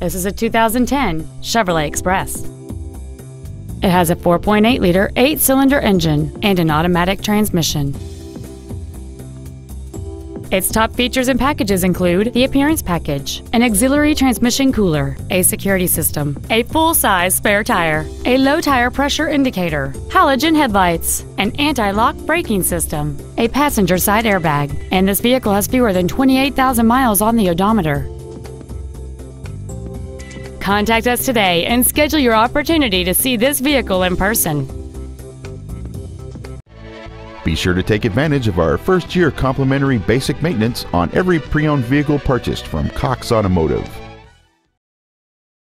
This is a 2010 Chevrolet Express. It has a 4.8 liter, 8 cylinder engine and an automatic transmission. Its top features and packages include the appearance package, an auxiliary transmission cooler, a security system, a full-size spare tire, a low tire pressure indicator, halogen headlights, an anti-lock braking system, a passenger side airbag, and this vehicle has fewer than 28,000 miles on the odometer. Contact us today and schedule your opportunity to see this vehicle in person. Be sure to take advantage of our first year complimentary basic maintenance on every pre owned vehicle purchased from Cox Automotive.